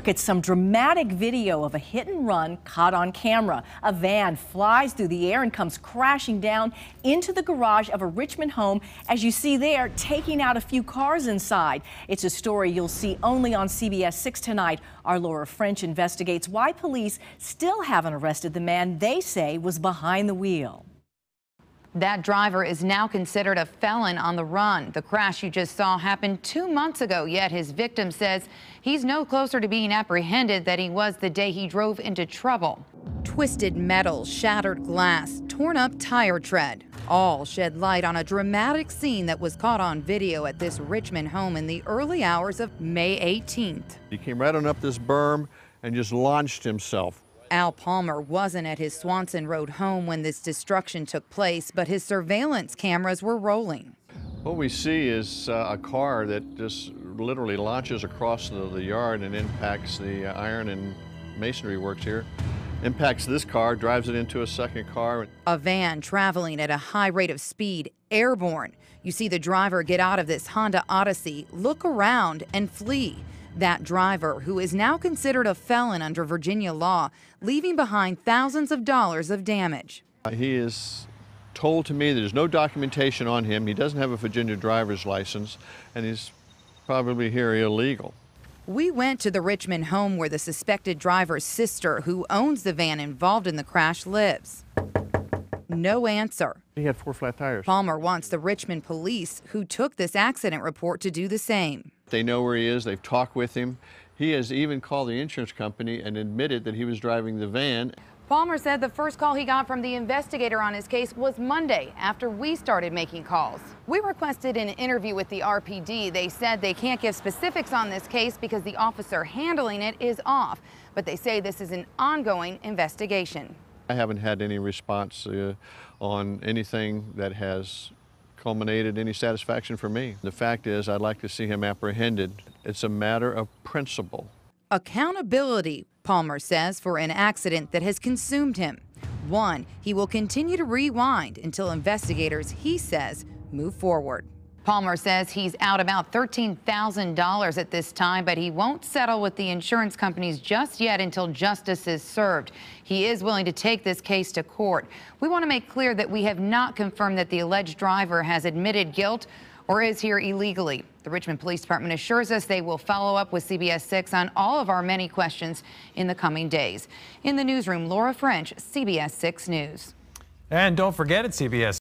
Look at some dramatic video of a hit and run caught on camera. A van flies through the air and comes crashing down into the garage of a Richmond home, as you see there, taking out a few cars inside. It's a story you'll see only on CBS 6 tonight. Our Laura French investigates why police still haven't arrested the man they say was behind the wheel. That driver is now considered a felon on the run. The crash you just saw happened two months ago, yet his victim says he's no closer to being apprehended than he was the day he drove into trouble. Twisted metal, shattered glass, torn up tire tread, all shed light on a dramatic scene that was caught on video at this Richmond home in the early hours of May 18th. He came right on up this berm and just launched himself Al Palmer wasn't at his Swanson Road home when this destruction took place, but his surveillance cameras were rolling. What we see is uh, a car that just literally launches across the, the yard and impacts the uh, iron and masonry works here. Impacts this car, drives it into a second car. A van traveling at a high rate of speed, airborne. You see the driver get out of this Honda Odyssey, look around, and flee. That driver, who is now considered a felon under Virginia law, leaving behind thousands of dollars of damage. Uh, he is told to me there's no documentation on him. He doesn't have a Virginia driver's license, and he's probably here illegal. We went to the Richmond home where the suspected driver's sister, who owns the van involved in the crash, lives. No answer. He had four flat tires. Palmer wants the Richmond police, who took this accident report, to do the same. They know where he is. They've talked with him. He has even called the insurance company and admitted that he was driving the van. Palmer said the first call he got from the investigator on his case was Monday after we started making calls. We requested an interview with the RPD. They said they can't give specifics on this case because the officer handling it is off, but they say this is an ongoing investigation. I haven't had any response uh, on anything that has culminated any satisfaction for me. The fact is, I'd like to see him apprehended. It's a matter of principle. Accountability, Palmer says, for an accident that has consumed him. One, he will continue to rewind until investigators, he says, move forward. Palmer says he's out about $13,000 at this time, but he won't settle with the insurance companies just yet until justice is served. He is willing to take this case to court. We want to make clear that we have not confirmed that the alleged driver has admitted guilt or is here illegally. The Richmond Police Department assures us they will follow up with CBS 6 on all of our many questions in the coming days. In the newsroom, Laura French, CBS 6 News. And don't forget at CBS